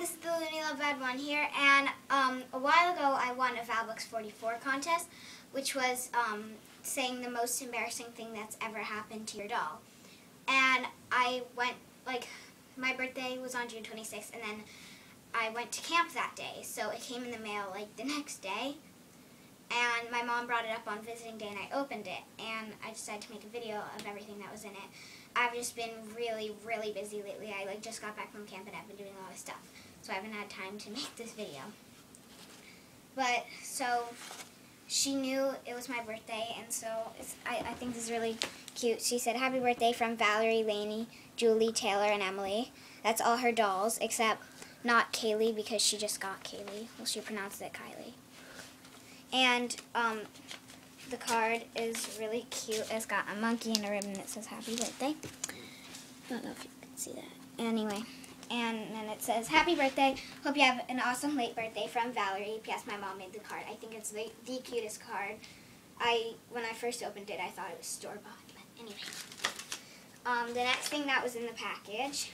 this is the Love Bad One here, and um, a while ago I won a ValBooks 44 contest, which was um, saying the most embarrassing thing that's ever happened to your doll. And I went, like, my birthday was on June 26th, and then I went to camp that day, so it came in the mail, like, the next day. And my mom brought it up on visiting day, and I opened it, and I decided to make a video of everything that was in it. I've just been really, really busy lately. I like just got back from camp and I've been doing a lot of stuff. So I haven't had time to make this video. But, so, she knew it was my birthday, and so I, I think this is really cute. She said, happy birthday from Valerie, Lainey, Julie, Taylor, and Emily. That's all her dolls, except not Kaylee, because she just got Kaylee. Well, she pronounced it Kylie. And, um, the card is really cute. It's got a monkey and a ribbon that says happy birthday. I don't know if you can see that. Anyway, and then it says, happy birthday. Hope you have an awesome late birthday from Valerie. P.S. My mom made the card. I think it's the, the cutest card. I When I first opened it, I thought it was store-bought. But anyway. Um, the next thing that was in the package,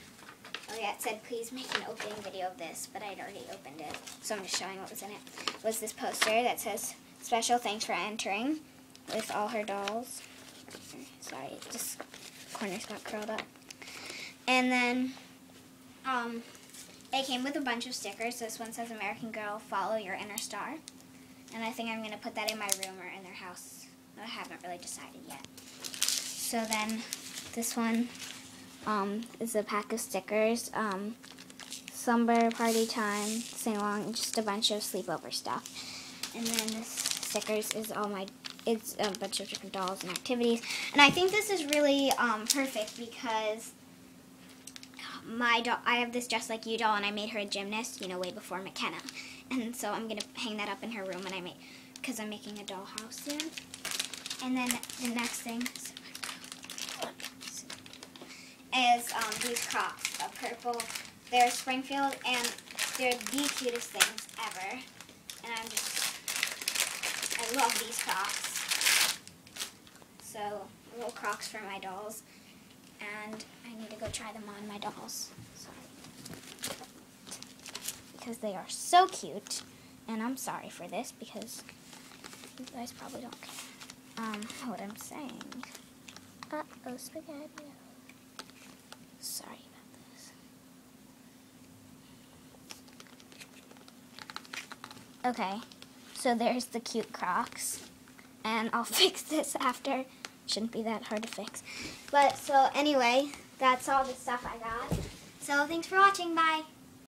yeah, it said, please make an opening video of this, but I'd already opened it. So I'm just showing what was in it. Was this poster that says, Special thanks for entering with all her dolls. Sorry, just corners got curled up. And then um, it came with a bunch of stickers. This one says American Girl, follow your inner star. And I think I'm going to put that in my room or in their house. I haven't really decided yet. So then this one um, is a pack of stickers. Um, slumber party time, sing along, just a bunch of sleepover stuff. And then this stickers is all my, it's a bunch of different dolls and activities. And I think this is really um, perfect because my doll, I have this Just Like You doll and I made her a gymnast, you know, way before McKenna. And so I'm going to hang that up in her room when I make, because I'm making a dollhouse soon. And then the next thing is um, these Crocs, a purple. They're Springfield and they're the cutest things ever. And I'm just I love these Crocs. So, little Crocs for my dolls. And I need to go try them on my dolls. Sorry. Because they are so cute. And I'm sorry for this because you guys probably don't care. Um, what I'm saying. Uh-oh, spaghetti. Sorry about this. Okay. So there's the cute Crocs. And I'll fix this after. Shouldn't be that hard to fix. But so anyway, that's all the stuff I got. So thanks for watching. Bye.